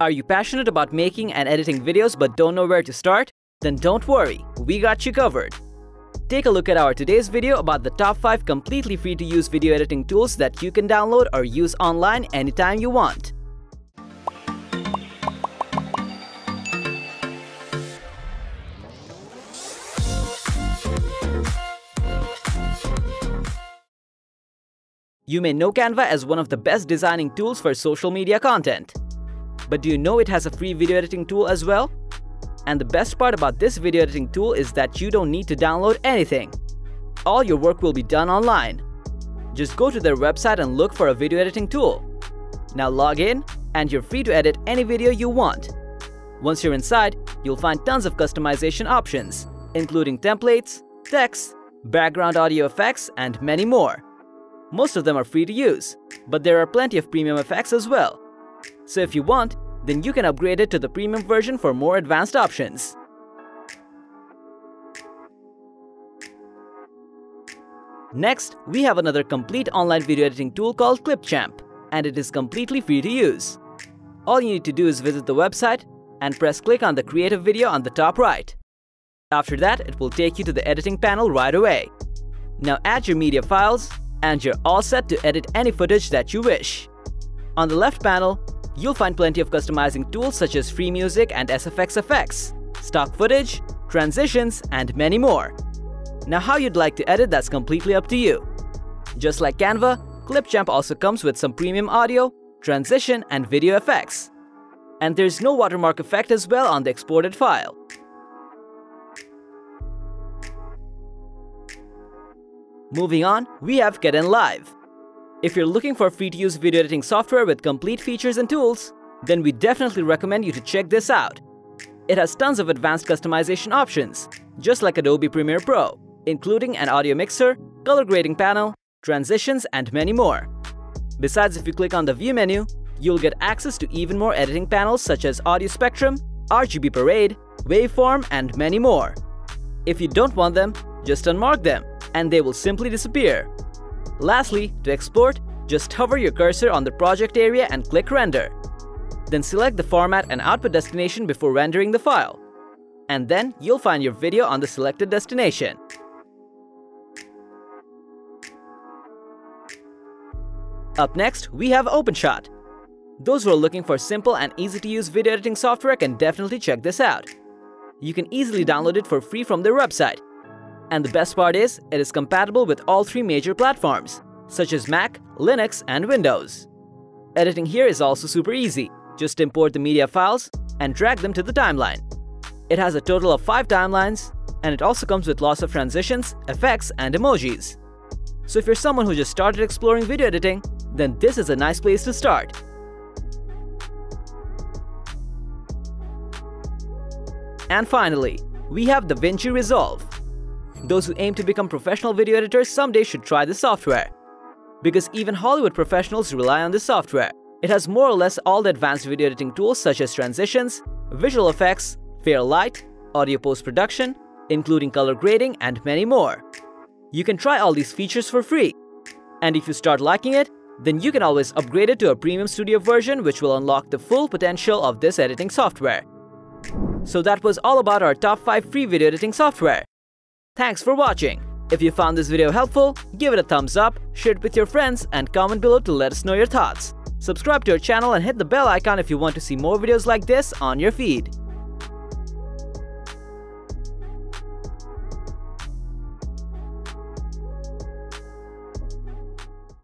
Are you passionate about making and editing videos but don't know where to start? Then don't worry, we got you covered. Take a look at our today's video about the top 5 completely free to use video editing tools that you can download or use online anytime you want. You may know Canva as one of the best designing tools for social media content. But do you know it has a free video editing tool as well? And the best part about this video editing tool is that you don't need to download anything. All your work will be done online. Just go to their website and look for a video editing tool. Now log in and you're free to edit any video you want. Once you're inside, you'll find tons of customization options, including templates, text, background audio effects, and many more. Most of them are free to use, but there are plenty of premium effects as well. So if you want, then you can upgrade it to the premium version for more advanced options. Next, we have another complete online video editing tool called Clipchamp, and it is completely free to use. All you need to do is visit the website and press click on the creative video on the top right. After that, it will take you to the editing panel right away. Now add your media files, and you're all set to edit any footage that you wish. On the left panel, you'll find plenty of customizing tools such as free music and SFX effects, stock footage, transitions, and many more. Now how you'd like to edit that's completely up to you. Just like Canva, Clipchamp also comes with some premium audio, transition, and video effects. And there's no watermark effect as well on the exported file. Moving on, we have Kdenlive. If you're looking for free-to-use video editing software with complete features and tools, then we definitely recommend you to check this out. It has tons of advanced customization options, just like Adobe Premiere Pro, including an audio mixer, color grading panel, transitions, and many more. Besides, if you click on the View menu, you'll get access to even more editing panels such as Audio Spectrum, RGB Parade, Waveform, and many more. If you don't want them, just unmark them and they will simply disappear. Lastly, to export, just hover your cursor on the project area and click Render. Then select the format and output destination before rendering the file. And then you'll find your video on the selected destination. Up next, we have OpenShot. Those who are looking for simple and easy-to-use video editing software can definitely check this out. You can easily download it for free from their website, and the best part is, it is compatible with all three major platforms, such as Mac, Linux, and Windows. Editing here is also super easy. Just import the media files and drag them to the timeline. It has a total of 5 timelines, and it also comes with lots of transitions, effects, and emojis. So if you're someone who just started exploring video editing, then this is a nice place to start. And finally, we have DaVinci Resolve. Those who aim to become professional video editors someday should try this software. Because even Hollywood professionals rely on this software. It has more or less all the advanced video editing tools such as transitions, visual effects, Fairlight, audio post-production, including color grading and many more. You can try all these features for free. And if you start liking it, then you can always upgrade it to a premium studio version which will unlock the full potential of this editing software. So that was all about our top 5 free video editing software. Thanks for watching. If you found this video helpful, give it a thumbs up, share it with your friends, and comment below to let us know your thoughts. Subscribe to our channel and hit the bell icon if you want to see more videos like this on your feed.